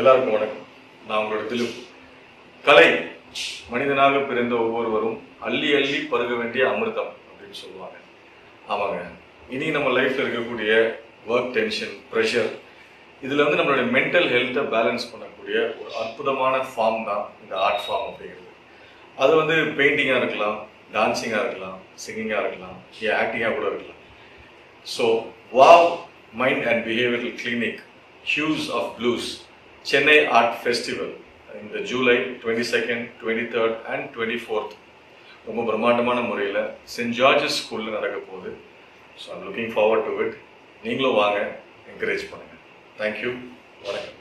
எல்லாருக்கும் வணக்கம். நான் உங்களோட திலுப் கலை மனிதனாக பிறந்த ஒவ்வொருவரும் அள்ளி அள்ளி பருக வேண்டிய அமிர்தம் அப்படின்னு சொல்லுவாங்க. ஆமாங்க. இனி நம்ம லைஃப்ல இருக்கக்கூடிய ஒர்க் டென்ஷன் ப்ரெஷர் இதுல வந்து நம்மளுடைய மென்டல் ஹெல்த்தை பேலன்ஸ் பண்ணக்கூடிய ஒரு அற்புதமான ஃபார்ம் தான் இந்த ஆர்ட் ஃபார்ம் அப்படிங்கிறது. அது வந்து பெயிண்டிங்காக இருக்கலாம் டான்சிங்காக இருக்கலாம் சிங்கிங்காக இருக்கலாம் ஏன் ஆக்டிங்காக கூட இருக்கலாம். So wow mind and behavioural clinic hues of blues Chennai art festival இந்த July twenty second twenty third and twenty fourth ரொம்ப பிரம்மாண்டமான முறையில் சென்ட் ஜார்ஜஸ் ஸ்கூலில் நடக்க போகுது. So I'm looking forward to it நீங்களும் வாங்க. என்கரேஜ் பண்ணுங்கள் தேங்க்யூ வணக்கம்.